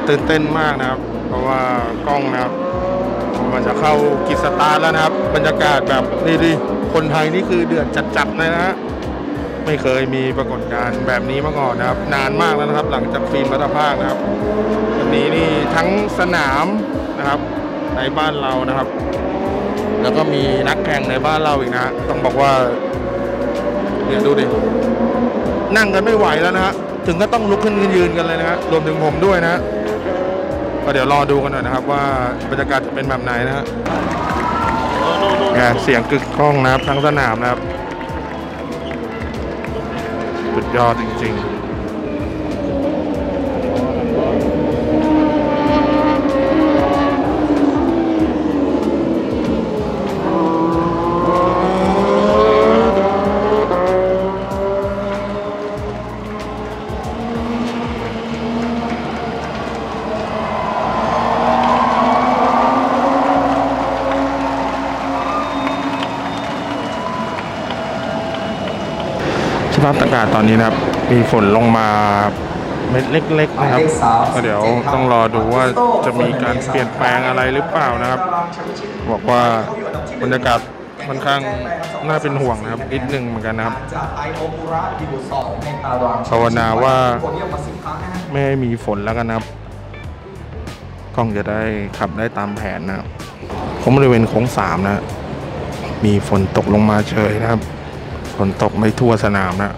ตื่นเต้นมากนะครับ เพราะว่ากล้องนะครับ มันจะเข้ากิจสตาร์แล้วนะครับ บรรยากาศแบบนี่ดิคนไทยนี่คือเดือดจัดๆเลยนะฮะไม่เคยมีปรากฏการณ์แบบนี้มาก่อนนะครับ นานมากแล้วนะครับ หลังจากฟิล์มรัฐภาคนะครับวันนี้นี่ทั้งสนามนะครับ ในบ้านเรานะครับ แล้วก็มีนักแข่งในบ้านเราอีกนะฮะต้องบอกว่าเนี่ยดูดินั่งกันไม่ไหวแล้วนะฮะถึงก็ต้องลุกขึ้นยืนกันเลยนะฮะรวมถึงผมด้วยนะฮะ ก็เดี๋ยวรอดูกันหน่อยนะครับ ว่าบรรยากาศจะเป็นแบบไหนนะฮะเนี่ยเสียงกึกก้องนะครับทั้งสนามนะครับสุดยอดจริง ๆ อากาศตอนนี้นะครับมีฝนลงมาเม็ดเล็กๆนะครับก็เดี๋ยวต้องรอดูว่าจะมีการเปลี่ยนแปลงอะไรหรือเปล่านะครับ บอกว่าบรรยากาศค่อนข้างน่าเป็นห่วงนะครับนิดนึงเหมือนกันนะครับจากไอโอคุระอยู่สองในตารางภาวนาว่าโปรเดียมมาสิบครั้งนะฮะไม่ให้มีฝนแล้วกันนะครับกล้องจะได้ขับได้ตามแผนนะครับผมบริเวณโค้งสามนะ มีฝนตกลงมาเฉยนะครับ ฝนตกไม่ทั่วสนามนะ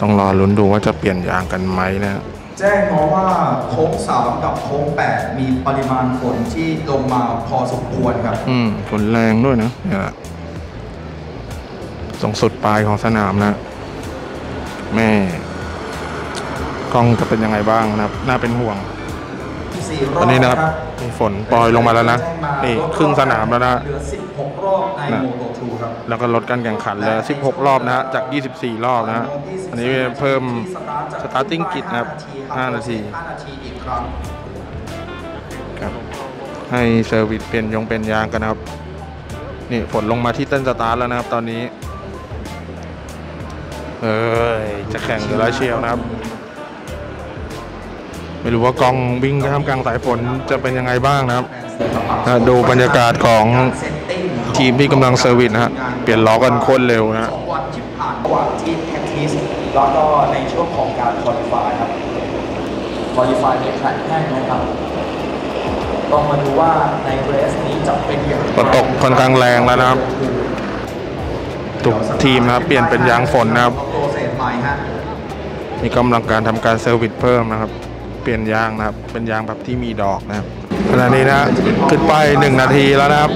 ต้องรอลุ้นดูว่าจะเปลี่ยนยางกันไหมนะแจ้งมาว่าโค้งสามกับโค้งแปดมีปริมาณฝนที่ลงมาพอสมควรครับ อืมฝนแรงด้วยนะเนี่ยตรงสุดปลายของสนามนะ แม่ กล้องจะเป็นยังไงบ้างนะครับ น่าเป็นห่วงสี่รวันนี้นะครับมีฝนปล่อยลงมาแล้วนะแจ้งมานี่ครึ่งสนามแล้วนะเหลือ16รอบในนะ Moto2ครับ แล้วก็ลดการแข่งขันเหลือ 16 รอบนะฮะ จาก 24 รอบนะฮะ อันนี้เพิ่ม starting grid นะครับ 5 นาทีครับให้ service เปลี่ยนยางเป็นยางกันนะครับ นี่ฝนลงมาที่เส้นสตาร์ทแล้วนะครับตอนนี้ เอ้ย จะแข่งอยู่แล้วเชียวนะครับ ไม่รู้ว่าก้องวิ่งท่ามกลางสายฝนจะเป็นยังไงบ้างนะครับ ดูบรรยากาศของ ทีมที่กำลัง service นะฮะเปลี่ยนล้อกันโคตรเร็วนะฮะสองวันที่ผ่านระหว่างทีม practice แล้วก็ในช่วงของการ qualify ครับ qualify ใน track แห้งนะครับต้องมาดูว่าใน race นี้จะเป็นอย่างไรฝนตกค่อนข้างแรงแล้วนะครับทุกทีมนะครับเปลี่ยนเป็นยางฝนนะครับโปรเซสใหม่ฮะมีกำลังการทำการ service เพิ่มนะครับ เปลี่ยนยางนะครับ เป็นยางแบบที่มีดอกนะครับขณะนี้นะฮะขึ้นไป 1 นาทีแล้วนะครับ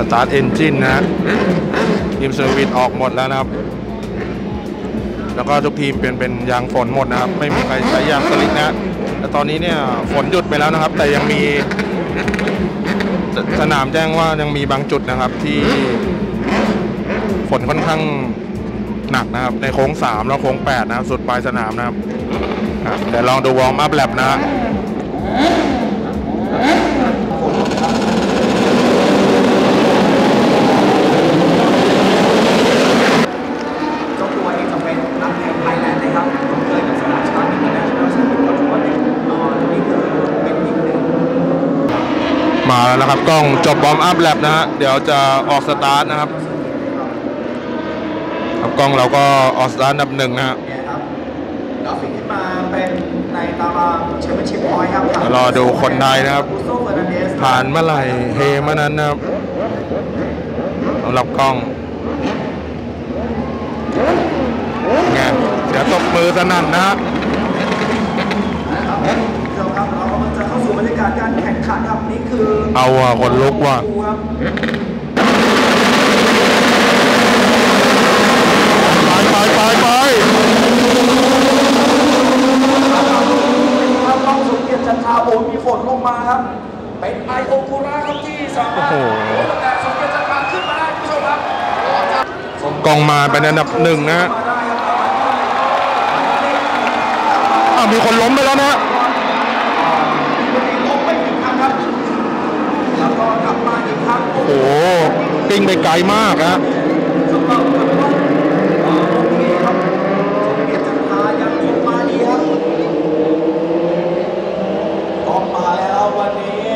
start engine นะทีม service ออกหมดแล้วนะครับ แล้วก็ทุกทีมเปลี่ยนเป็นยางฝนหมดนะครับ ไม่มีใครใช้ยาง slick นะแต่ตอนนี้เนี่ยฝนหยุดไปแล้วนะครับ แต่ยังมีสนามแจ้งว่ายังมีบางจุดนะครับที่ฝนค่อนข้างหนักนะครับ ในโค้ง 3 แล้วโค้ง 8 นะครับ สุดปลายสนามนะครับอะเดี๋ยวลองดู warm up lap นะฮะ เจ้าตัวเองจะเป็นนักแข่งไทยแลนด์นะครับคุ้นเคยกับสนามช้าง International ซึ่งเป็นปัจจุบันเนี่ยเอ่อนี่คือเป็นอีกหนึ่ง มา แล้วนะครับ ก้องจบ warm up lap นะฮะ เดี๋ยวจะออกสตาร์ทนะครับครับก้องเราก็ออกสตาร์ทอันดับหนึ่งนะฮะเนี่ยครับกราฟิกขึ้นมาเป็นในตาราง championship point ครับเดี๋ยวรอดูคนไทยนะครับบูโซเฟอร์นันเดสผ่านเมื่อไหร่เฮเมื่อนั้นนะครับสำหรับก้องไงเดี๋ยวตบมือสนั่นนะฮะ นะครับเดี๋ยวครับเรากำลังจะเข้าสู่ บรรยากาศการแข่งขันครับนี่คือเอาอะคนลุกว่ะดูครับไปไปไปไปครับต้องสุเกียรติจันทราโอ้มีฝนลงมาครับ เป็นไอโอคุระครับที่สามารถโอ้โหแต่สุเกียรติจันทราขึ้นมาได้คุณผู้ชมครับกล้องมาเป็นอันดับหนึ่งนะฮะมาได้ครับอ้าวมีคนล้มไปแล้วนะฮะ วันนี้ลงไปอีกครั้งครับ แล้วก็กลับมาอีกครั้ง โอ้โห ปิ้งไปไกลมากนะสำหรับคนว่าโอเคครับสุเกียรติจันทรายังคงมาดีครับต้องมาแล้ววันนี้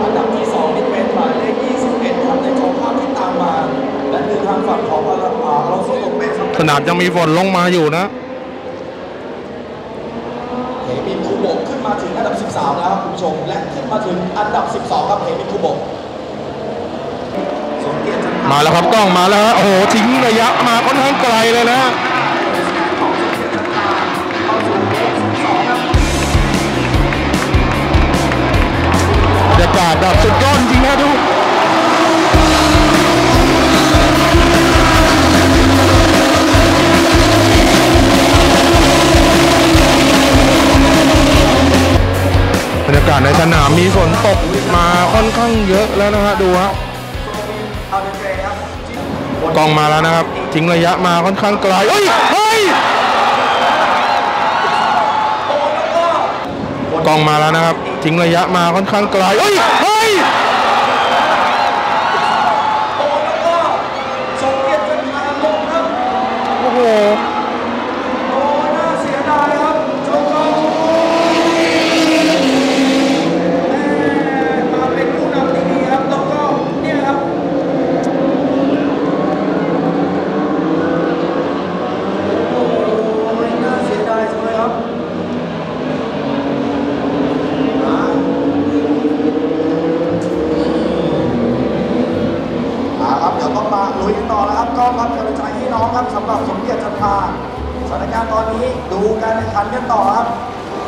อันดับที่สองนี่เป็นหมายเลข21ครับในจอภาพที่ตามมาและคือทางฝั่งของอาราอาลอนโซโลเปสครับสนามยังมีฝนลงมาอยู่นะ เขมินท์ คูโบะขึ้นมาถึงอันดับ 13 แล้วครับคุณผู้ชม และขึ้น มาถึงอันดับ 12 ครับเขมินท์ คูโบะสมเกียรติจันทรามาแล้วครับก้องมาแล้วฮะโอ้โหทิ้งระยะมาค่อนข้างไกลเลยนะ ในสนามมีฝนตกมาค่อนข้างเยอะแล้วนะฮะดูฮะเอาเดนเจครับกองมาแล้วนะครับ ทิ้งระยะมาค่อนข้างไกลเฮ้ยเฮ้ยกองมาแล้วนะครับ ทิ้งระยะมาค่อนข้างไกลเฮ้ยเฮ้ย โอ้แล้วก็สมเกียรติจันทราลงครับ โอ้โห โอ้น่าเสียดายครับโจโก้แม่มาเป็นผู้นำที่ดีครับ แล้วก็เนี่ยครับ โอ้ยน่าเสียดายจังเลยครับอ่าอ่าครับเดี๋ยวต้องมาลุยกันต่อแล้วครับ ก็รับกำลังใจให้น้องครับสำหรับส มเกียรติจันทราสถานการณ์ตอนนี้ดูการแข่งขันกันต่อครับ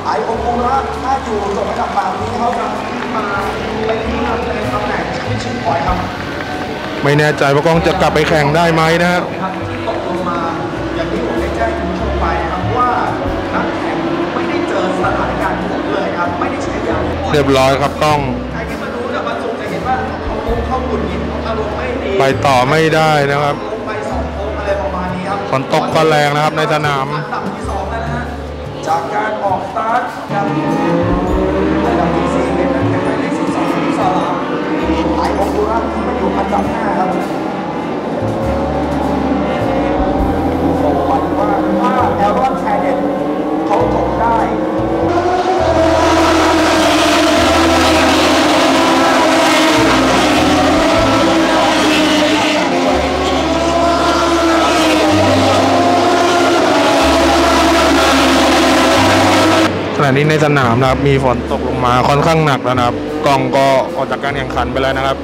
ไอโอคุระถ้าอยู่จบอันดับแบบนี้เขาจะขึ้นมาเป็นผู้นำในตำแหน่ง championship point ครับไม่แน่ใจว่าก้องจะกลับไปแข่งได้ไหมนะฮะครับที่ตกลงมาอย่างที่ผมได้แจ้งคุณผู้ชมไปนะครับว่านักแข่งไม่ได้เจอสถานการณ์ฝนเลยครับไม่ได้ใช้ยางฝนเรียบร้อยครับก้องใครที่มาดูเนี่ยมาสุจะเห็นว่าเขาคงเข้าไปต่อไม่ได้นะครับ ฝนตกก็แรงนะครับในสนามจากการออกสตาร์ทครับอันดับที่สี่เป็นนักแข่งหมายเลขสิบสองสามไอโอคุระมาอยู่อันดับห้าครับบอกว่าถ้าแอรอน ณะนี้ในสนามนะครับ มีฝนตกลงมาค่อนข้างหนักแล้วนะครับกล้องก็ออกจากการแข่งขันไปแล้วนะครับ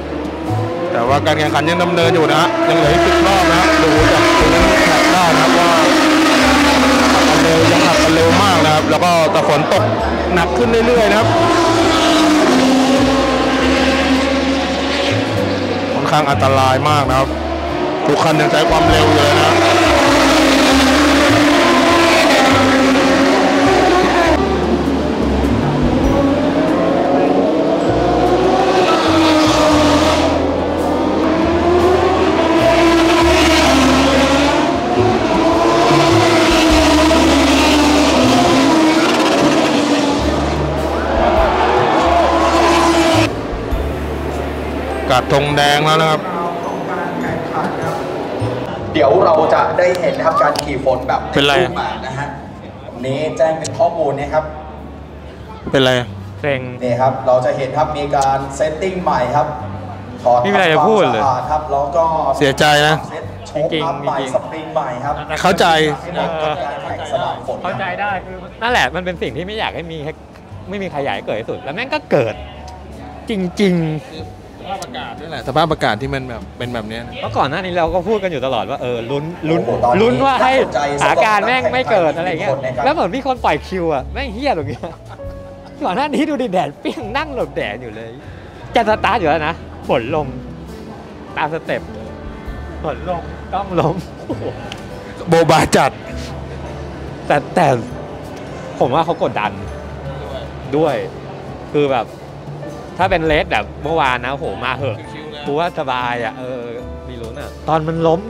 แต่ว่าการแข่งขันยังดำเนินอยู่นะฮะยังเหลืออีกสิบรอบนะดูจากพื้นแท็กได้นะครับว่าขับกันเร็วยังขับกันเร็วมากนะครับ แล้วก็แต่ฝนตกหนักขึ้นเรื่อยๆนะครับค่อนข้างอันตรายมากนะครับทุกคันยังใช้ความเร็วอยู่เลยนะ กัดธงแดงแล้วนะครับ เดี๋ยวเราจะได้เห็นนะครับการขี่ฝนแบบเป็นไรรูปแบบนะฮะวันนี้แจ้งเป็นข้อมูลนะครับ เป็นไร เซ็ง นี่ครับ เราจะเห็นครับมีการเซตติ้งใหม่ครับถอดไม่มีอะไรจะพูดเลยทำความสะอาครับแล้วก็เสียใจนะเซตโชคจริงๆอัพใหม่จริงๆ สปริงใหม่ครับเข้าใจ ให้เหมาะกับการแข่งสนามฝนครับเข้าใจได้คือนั่นแหละมันเป็นสิ่งที่ไม่อยากให้มีให้ไม่มีใครอยากให้เกิดที่สุด แล้วแม่งก็เกิด จริงส ภาพอากาศนี่แหละสภาพอากาศที่มันแบบเป็นแบบเนี้ยนะๆเพราะก่อนหน้านี้เราก็พูดกันอยู่ตลอดว่าเออลุ้นลุ้นโอ้โหตอนนี้ลุ้นว่าให้น่าสนใจสถานการณ์แม่งไม่เกิดอะไรเงี้ยสำหรับนักแข่งแล้วเหมือนมีคนปล่อยคิวอะแม่งเฮี้ยตรงเนี้ยก่อนหน้านี้ดูดิแดดเปรี้ยงนั่งหลบแดดอยู่เลย จะสตาร์ทอยู่แล้วนะฝนลงตามสเต็ปฝนลงต้องล้มโอ้โหโบบาจัดแต่แต่ผมว่าเขากดดันด้วย คือแบบ ถ้าเป็นเลสแบบเมื่อวานนะโหมาเหอะกูว่าสบายอะเออมีลุ้นอะตอนมันล้ม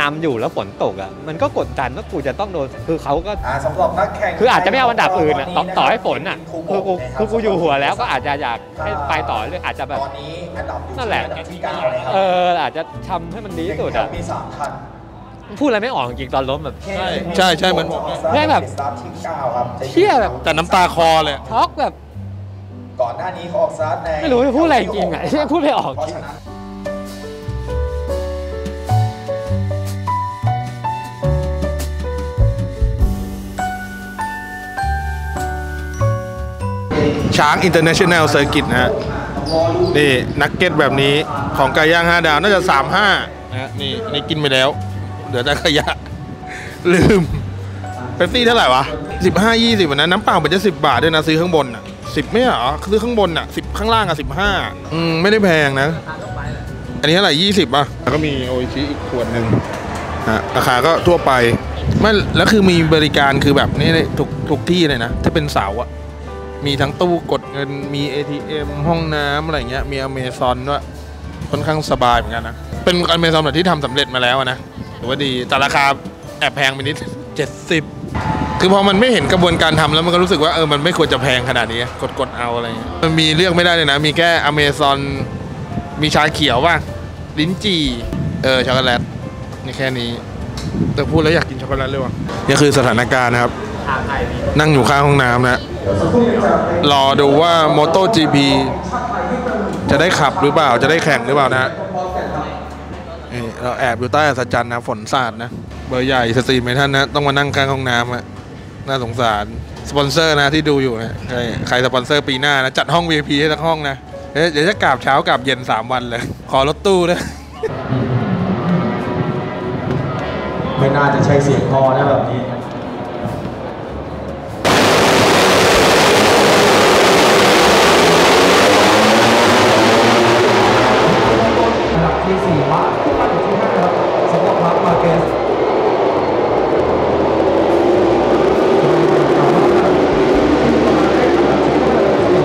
นำอยู่แล้วฝนตกอะมันก็กดดันว่ากูจะต้องโดนคือเขาก็อ่าสำหรับนักแข่งคืออาจจะไม่เอาอันดับอื่นอะต่อต่อให้ฝนอะคูคือกูนะรับคือกูอยู่หัวแล้วก็อาจจะอยากให้ไปต่อเรื่องอาจจะแบบตอนนี้อันดับอยู่นั่นแหละที่อันดับที่เก้าเลยครับเอออาจจะทำให้มันดีที่สุดอะมีสามคันพูดอะไรไม่ออกจริงๆตอนล้มแบบ ใช่ใช่ใช่เหมือนผมแค่แบบสตาร์ทที่เก้าครับเชี่ยแบบแต่น้ำตาคอเลยช็อกแบบ ก่อนหน้านี้เขาออกสตาร์ทในไม่รู้จะพูดอะไรจริงๆอะพูดไม่ออกเพราะฉะนั้นช้างอินเตอร์เนชั่นแนลเซอร์กิตนะฮะ นี่นักเก็ตแบบนี้ของไก่ย่าง 5 ดาว น่าจะ 35นะฮะนี่อันนี่กินไปแล้ว เหลือแต่ขยะ ลืมเป๊ปซี่เท่าไหร่วะ 15 20วันนั้นน้ำเปล่ามันจะ 10 บาทด้วยนะ ซื้อข้างบนอะ 10ไม่เหรอซื้อข้างบนอะ10ข้างล่างอะ15อืมไม่ได้แพงนะ อันนี้เท่าไหร่20ป่ะแล้วก็มีโออิชิอีกขวดหนึ่งฮะราคาก็ทั่วไปไม่แล้วคือมีบริการคือแบบนี้เลยทุกทุกที่เลยนะ ถ้าเป็นเสาอะมีทั้งตู้กดเงินมี ATM ห้องน้ำอะไรเงี้ยมีอเมซอนด้วยค่อนข้างสบายเหมือนกันนะ เป็นอเมซอนแบบที่ทำสำเร็จมาแล้วอะนะถือว่าดีแต่ราคาแอบแพงไปนิด70 คือพอมันไม่เห็นกระบวนการทำแล้วมันก็รู้สึกว่าเออมันไม่ควรจะแพงขนาดนี้กดกดเอาอะไรเงี้ยมันมีเลือกไม่ได้เลยนะ มีแค่อเมซอนมีชาเขียวป่ะลิ้นจี่เออช็อกโกแลตนี่แค่นี้ แต่พูดแล้วอยากกินช็อกโกแลตเลยว่ะนี่คือสถานการณ์นะครับ นั่งอยู่ข้างห้องน้ำนะรอดูว่า Moto GP จะได้ขับหรือเปล่าจะได้แข่งหรือเปล่านะเราแอบอยู่ใต้อัฒจันทร์นะฝนสาดนะ เบอร์ใหญ่สตรีมไมท่านนะ ต้องมานั่งข้างห้องน้ำอะ น่าสงสารสปอนเซอร์นะที่ดูอยู่นะใครใครสปอนเซอร์ปีหน้านะจัดห้อง VIP ให้ทั้งห้องนะเดี๋ยวเดี๋ยวจะกราบเช้ากราบเย็น 3 วันเลย ขอรถตู้ด้วยไม่น่าจะใช้เสียงพอนะแบบนี้ดับที่สี่มาขึ้นมาอยู่ที่ห้าครับสำหรับมาร์คมาร์เกส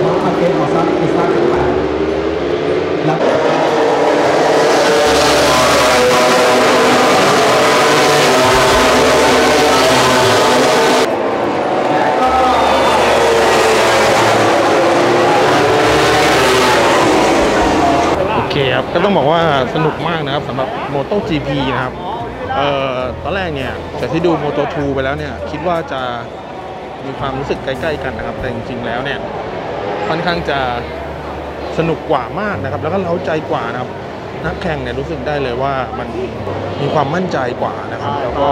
มาร์คมาร์เกสของซาร์ติสตาร์ที่แปดแล้ว ต้องบอกว่า สนุกมากนะครับสำหรับ Moto GP นะครับเอ่อตอนแรกเนี่ยจากที่ดู Moto 2 ไปแล้วเนี่ยคิดว่าจะมีความรู้สึกใกล้ๆกันนะครับ แต่จริงๆแล้วเนี่ยค่อนข้างจะสนุกกว่ามากนะครับ แล้วก็เล้าใจกว่านะครับนักแข่งเนี่ยรู้สึกได้เลยว่ามันมีความมั่นใจกว่านะครับ แล้วก็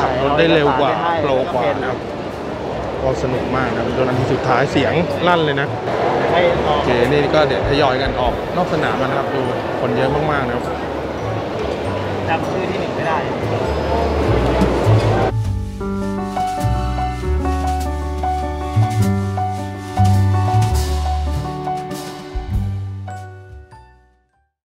ขับรถได้เร็วกว่าโปรกว่านะครับก็สนุกมากนะครับจนนาทีสุดท้ายเสียงลั่นเลยนะ ให้ลองโอเคนี่ก็เดี๋ยวทยอยกันออกนอกสนามกันนะครับดูคนเยอะมากๆนะครับจำชื่อที่หนึ่งไม่ได้